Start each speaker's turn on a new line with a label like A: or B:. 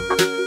A: you